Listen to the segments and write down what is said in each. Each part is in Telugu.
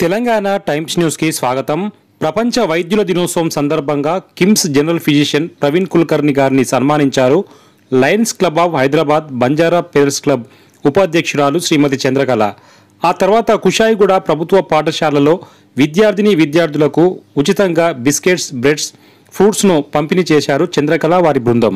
తెలంగాణ టైమ్స్ న్యూస్కి స్వాగతం. ప్రపంచ వైద్యుల దినోత్సవం సందర్భంగా కిమ్స్ జనరల్ ఫిజిషియన్ ప్రవీణ్ కుల్కర్ని గారిని సన్మానించారు. Lions Club of Hyderabad Banjara pairs club ఉపాధ్యక్షురాలు శ్రీమతి చంద్రకళ. ఆ తర్వాత కుషాయిగూడ ప్రభుత్వ పాఠశాలలో విద్యార్థిని విద్యార్థులకు ఉచితంగా బిస్కెట్స్ బ్రెడ్స్ ఫ్రూట్స్ను పంపిణీ చేశారు చంద్రకళ వారి బృందం.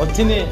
어찌니